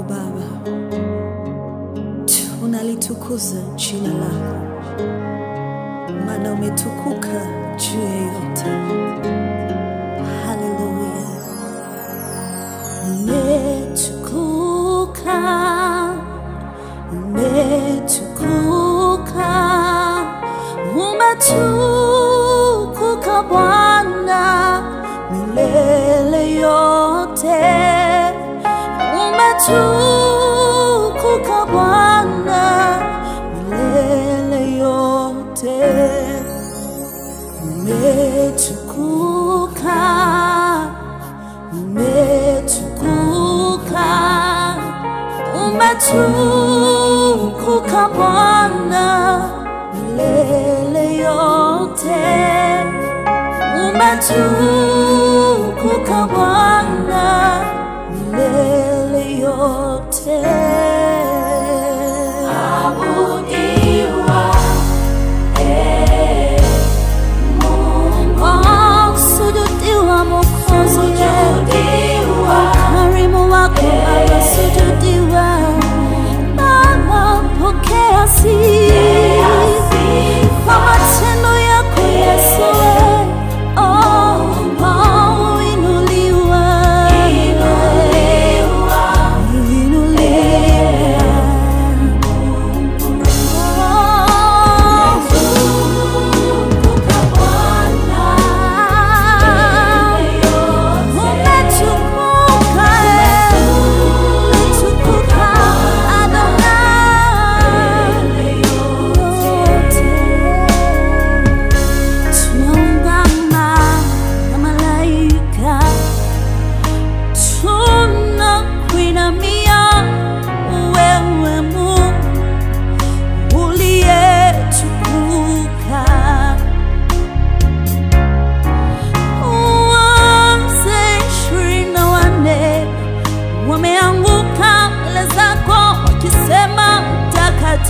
Mungu Baba, tunalitukuza jina lako, maana umetukuka juu ya yote. Haleluya, umetukuka, umetukuka, umetukuka Bwana milele yote umetukuka Bwana milele yote, umetukuka, umetukuka, umetukuka Bwana milele yote, umetukuka Bwana say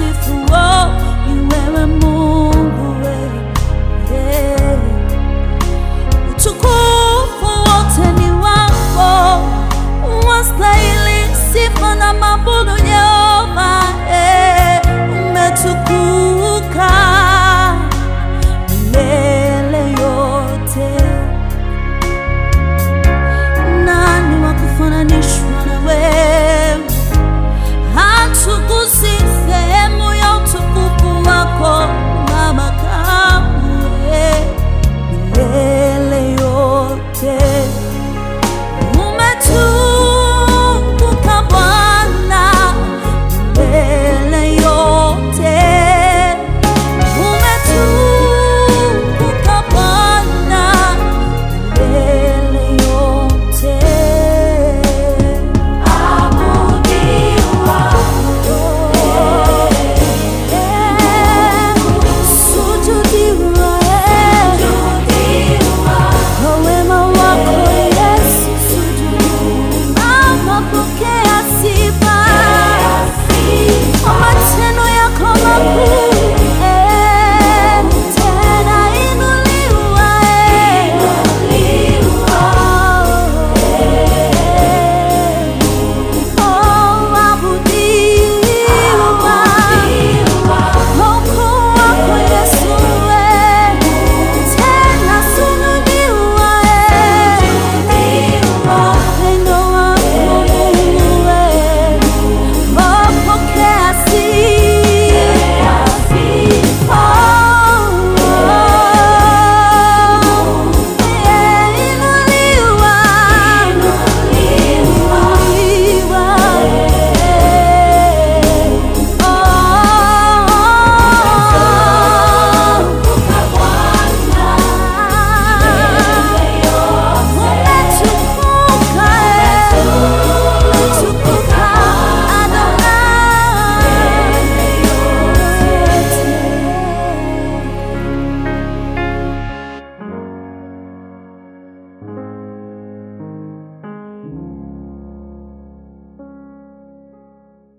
merciful. Oh, you were a.